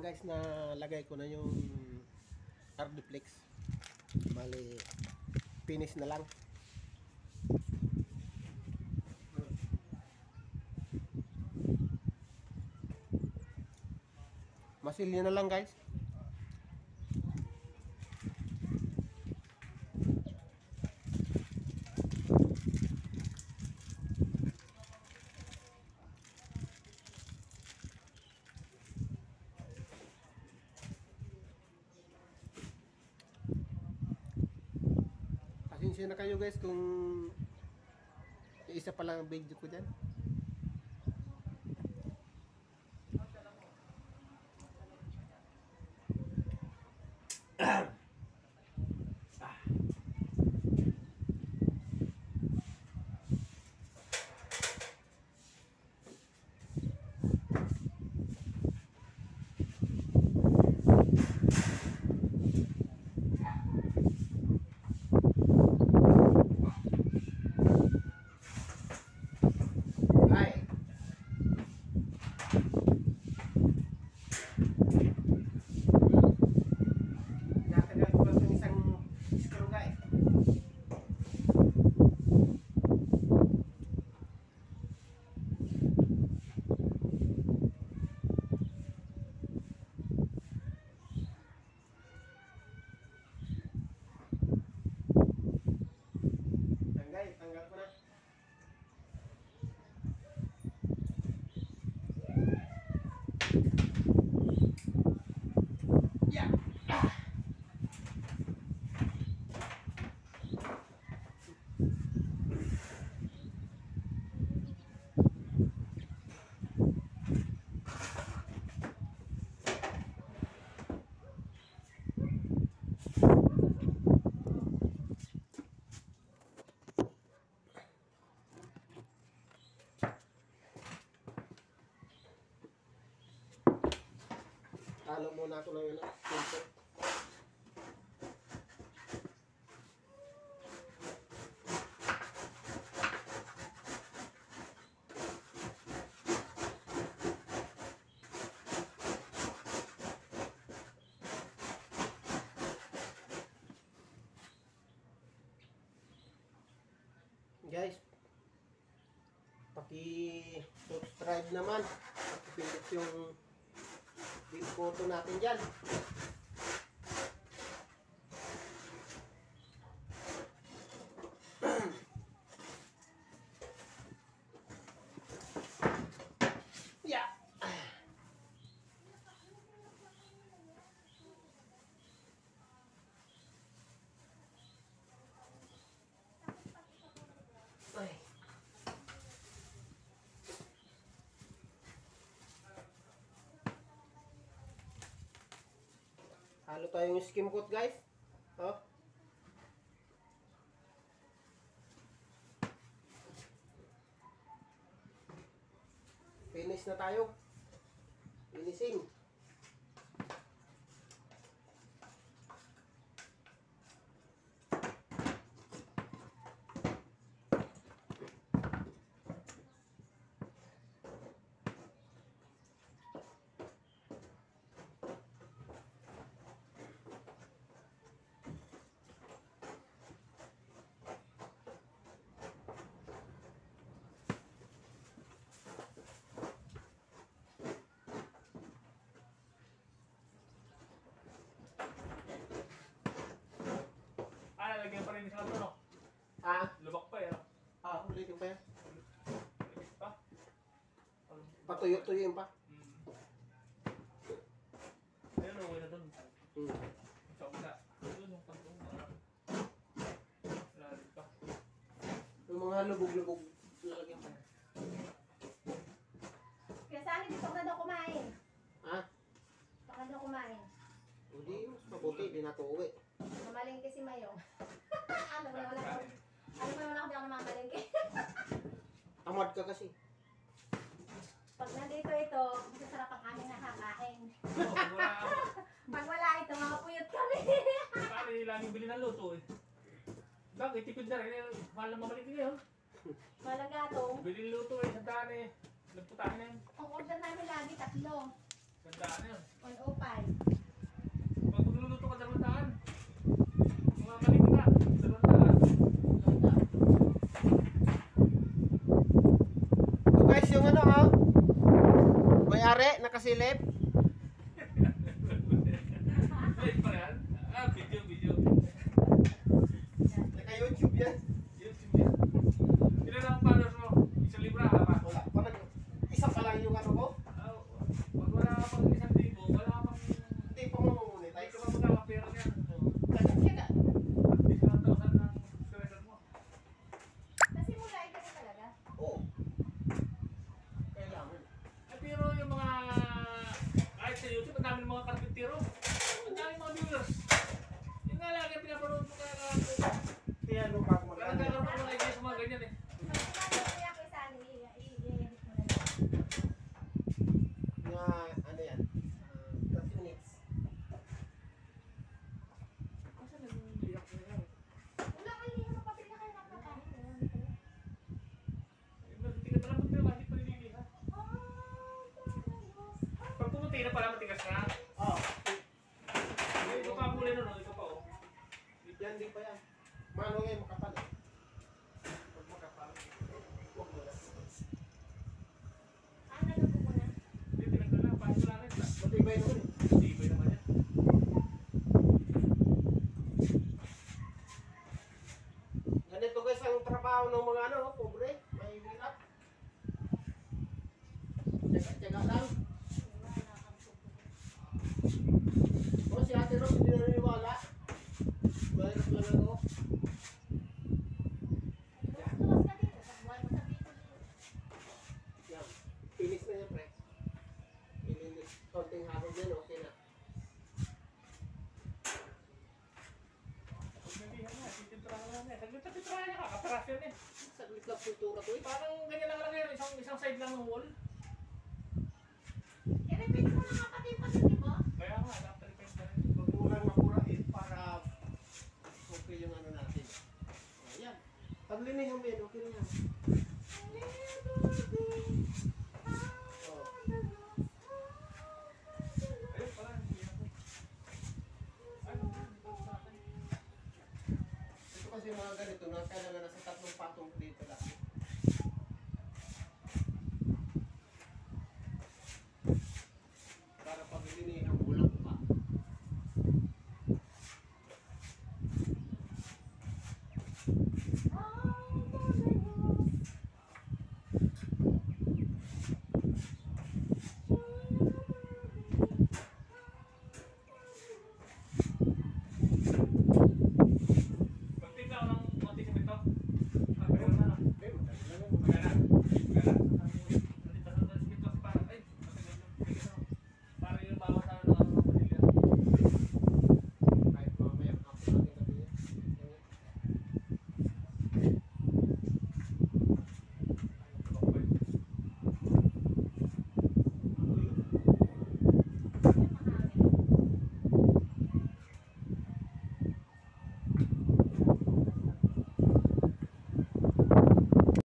lang guys na lagay ko na yung Ardiplex. Bali, finish na lang. Masilya na lang guys. Pasensya na kayo guys kung isa pa lang ang video ko dyan. Ay. Halo muna ako ng ano, pinto. Guys, paki subscribe naman. Pindot yung Big photo natin dyan. Halo tayong skim coat guys. Oh. Finish na tayo. Finishing. Sa kanto, no? Ah, Lubak pa, eh, ah, ulitin pa yan. Lubak pa? Patuyo-tuyoin pa. Hmm. Ayun, okay na doon. Hmm. Sa una. Doon yung kantong. Lalit pa. Yung mga lubog-lubog lalagyan pa yan. Kaya saan dito ka na daw kumain? Ah, Baka ka daw kumain. hindi mas mabuti, di na ito uwi. Mamalingke si Mayong. ano ba wala ako? Di ako namamalingke? Tamad ka kasi. Pag nandito ito, masasarap ang aming nakakain. Oo, pag wala ako. Pag wala ito, makapuyot kami. Pare, laging bili ng luto, eh. Bakit? Tipid na rin. eh. Mahal na mamalik ngayon. Malagatong. Bili ng luto, eh. Sandaan, eh. Nagputahin na yun. Ang order namin lagi, tatlo. Sandaan na yun. kasi left. ¿eh? hindi na pala matigas na. Oo. Oh. Ito pa ang kulay nun, ito pa oh. Yan din pa yan. Manong yan, makapal. Eh. Huwag makapal. Huwag mo lang. Ah, nalago mo na? Hindi, tinanggal na. Paano lang rin. Matibay naman yan. Ganito guys ang trabaho ng mga ano, pobre. May hirap. Tsaga-tsaga lang. yun, okay na. Pagbibihan na, titinturahan na na. Saglit na titurahan niya, kakatras yun eh. Saglit lang kultura ko eh. Parang ganyan lang lang yun, isang, isang side lang ng wall. Irepit mo na nga yung mga ganito na kailangan nasa tatlong patong plate lang.